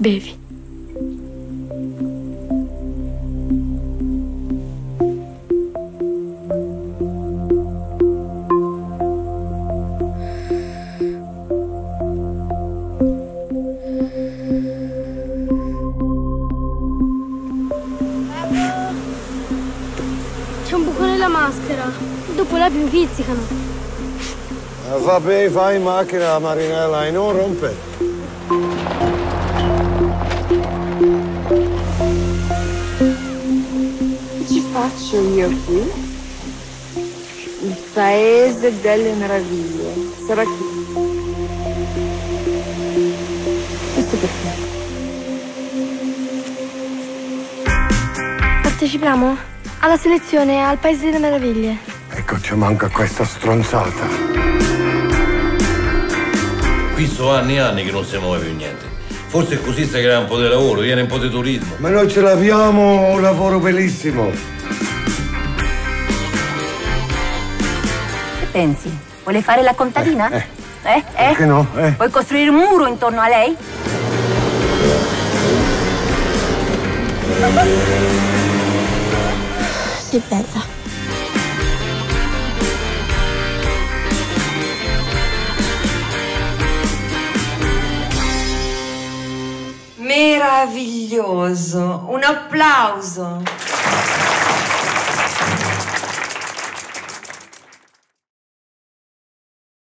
Bevi. C'è un buco nella maschera. Dopo la più pizzicano. Eh, vabbè, vai in macchina, Marinella, e non rompe. Faccio io qui? Il paese delle meraviglie. Sarà qui. Questo perché? Partecipiamo alla selezione al Paese delle Meraviglie. Ecco, ci manca questa stronzata. Qui sono anni e anni che non si muove più niente. Forse così si crea un po' di lavoro, viene un po' di turismo. Ma noi ce l'abbiamo un lavoro bellissimo. Che pensi? Vuole fare la contadina? Eh, Eh? Eh? Perché no? Eh? Vuoi costruire un muro intorno a lei? Sei bella. Meraviglioso. Un applauso.